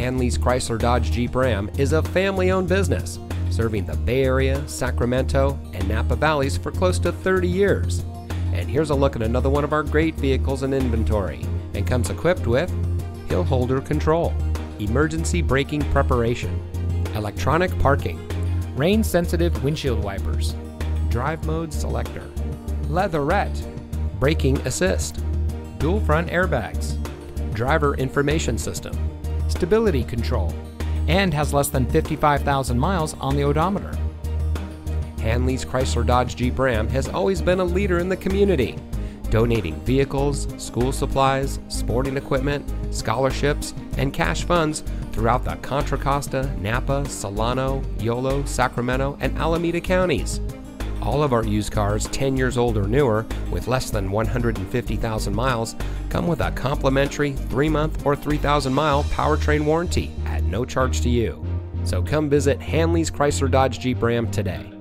Hanlees Chrysler Dodge Jeep Ram is a family owned business serving the Bay Area, Sacramento, and Napa Valleys for close to 30 years. And here's a look at another one of our great vehicles in inventory and comes equipped with hill holder control, emergency braking preparation, electronic parking, rain sensitive windshield wipers, drive mode selector, leatherette, braking assist, dual front airbags, driver information system, stability control, and has less than 55,000 miles on the odometer. Hanlees Chrysler Dodge Jeep Ram has always been a leader in the community, donating vehicles, school supplies, sporting equipment, scholarships, and cash funds throughout the Contra Costa, Napa, Solano, Yolo, Sacramento, and Alameda counties. All of our used cars 10 years old or newer with less than 150,000 miles come with a complimentary 3 month or 3,000 mile powertrain warranty at no charge to you. So come visit Hanlees Chrysler Dodge Jeep Ram today.